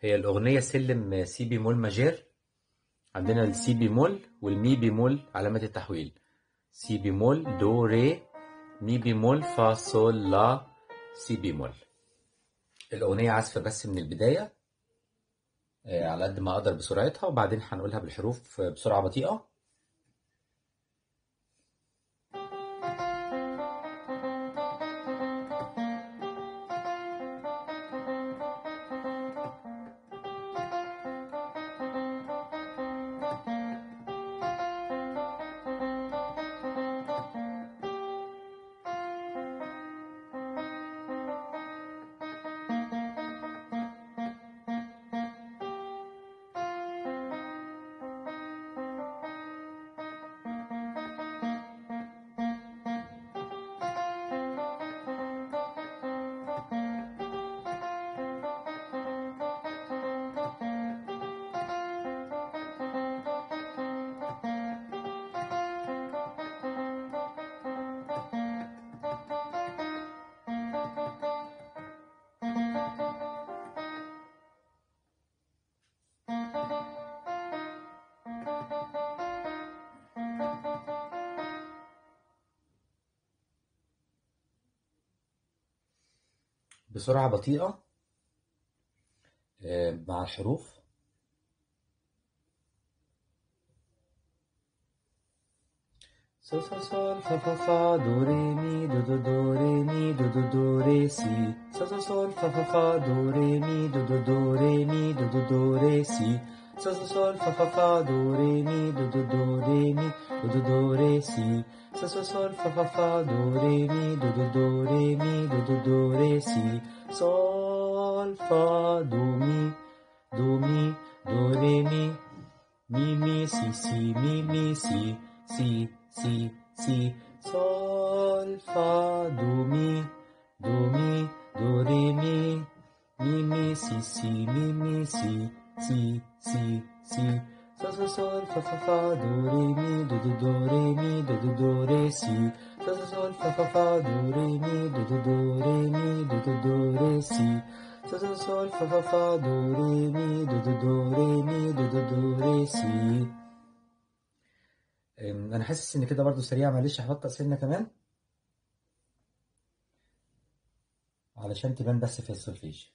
هي الأغنية سلم سي بيمول ماجير. عندنا السي بيمول والمي بيمول علامة التحويل. سي بيمول دو ري مي بيمول فا صول لا سي بيمول. الأغنية عازفة بس من البداية آه، على قد ما أقدر بسرعتها وبعدين هنقولها بالحروف بسرعة بطيئة. بسرعة بطيئة آه، مع الحروف صو صو صول فا فا فا دو ري مي دو دو دو ري مي دو دو دو ري سي صو صو صول فا فا فا دو ري مي دو دو دو ري مي دو دو دو ري سي صو صو صول فا فا فا دو ري مي دو دو دو ري مي دو دو ري سي. Sa sol sol fa fa fa do re mi do do do re mi do do do re si. Sol fa do mi do mi do re mi mi mi si si mi mi si si si si. Sol fa do mi do mi do re mi mi mi si si mi mi si si si si. Sol sol sol fa fa fa do re mi do do do re mi do do do re si sol sol sol fa fa fa do re mi do do do re mi do do do re si sol sol sol fa fa fa do re mi do do do re mi do do do re si أنا حاسس ان كده برضو سريع معلش هبطأ سنة كمان علشان تبان بس في السولفيج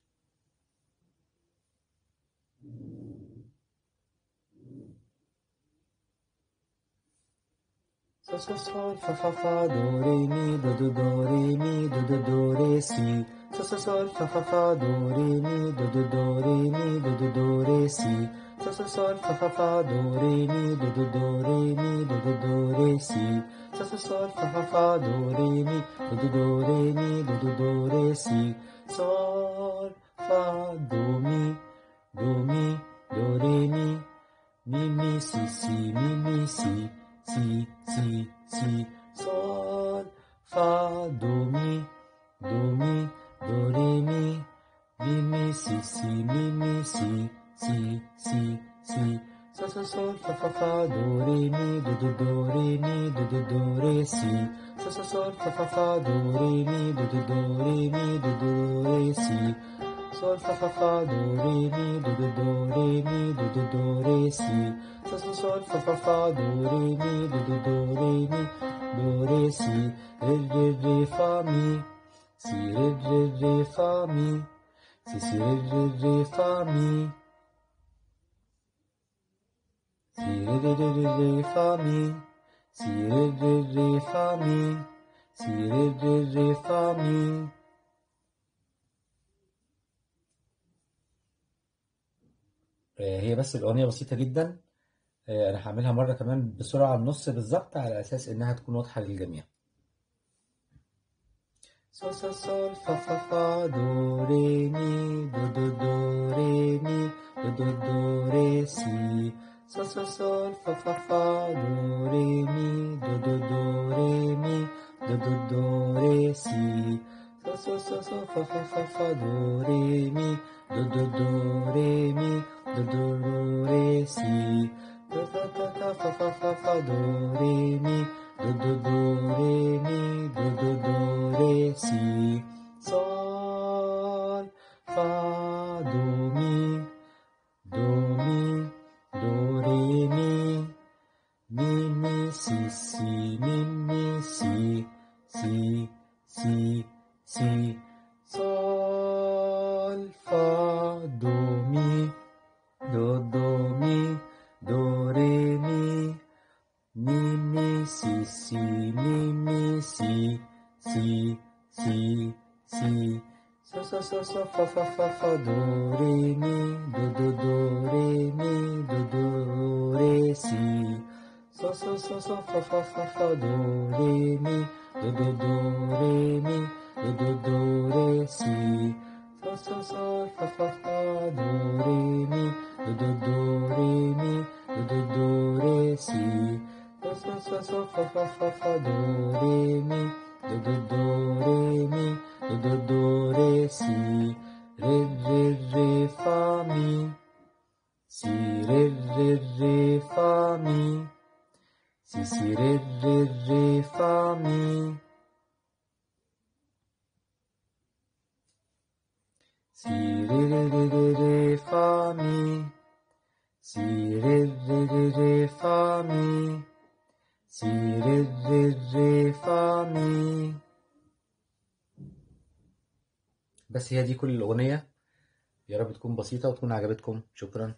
So so sol fa fa fa do re mi do do do re mi do do do re si so so sol fa fa fa do re mi do do do re mi do do do re si so so sol fa fa fa do re mi do do do re mi do do do re si so so sol fa fa fa do re mi do do do re mi do do do re si sol fa do mi do mi do re mi mi mi si si mi mi si si si si sol fa do mi do mi do re mi mi mi si si mi mi si si si si. So so sol fa fa fa do re mi do do do re mi do do do re si. So so sol fa fa fa do re mi do do do re mi do do re si sol fa fa fa do re mi do do do re mi do do do re si so so sol fa fa fa do re mi do do do re mi do re si re re re fa mi si re re re fa mi si si re re re fa mi si re re re re re fa mi si re re re fa mi سي ري ري ري فا مي آه، هي بس الأغنية بسيطة جدا آه، أنا هعملها مرة كمان بسرعة النص بالظبط على أساس إنها تكون واضحة للجميع صو صو صول فا فا فا دو ري مي دو دو دو ري مي دو دو دو ري سي صو صو صول فا فا فا دو ري مي دو دو دو ري مي دو دو دو ري سي صو صو صو صو فا فا فا فا دو ري مي دو دو دو دو ري مي دو دو دو ري مي دو دو دو ري سي صول فا دو مي دو مي do re mi mi mi si si mi mi si si si si. Sol fa do mi do do mi do mi si si mi mi si si si si sol sol sol sol fa fa fa fa do re mi do do do re mi do do re si sol sol sol sol fa fa fa fa do re mi do do do re mi do do do re si sol sol sol fa fa fa do re fa fa fa fa do re mi do do do re mi do do do re si re re re fa mi si re re re fa mi si si re re re fa mi si re re re re re fa mi si re re re re fa mi بس هي دي كل الأغنية. يا رب تكون بسيطة وتكون عجبتكم. شكرا.